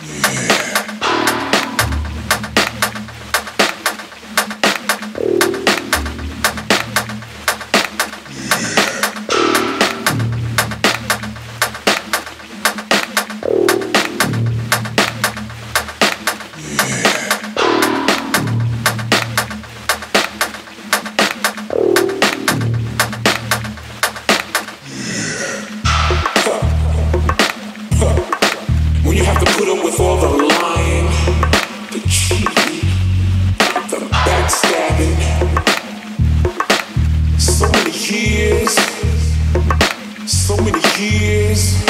Yeah. Cheers.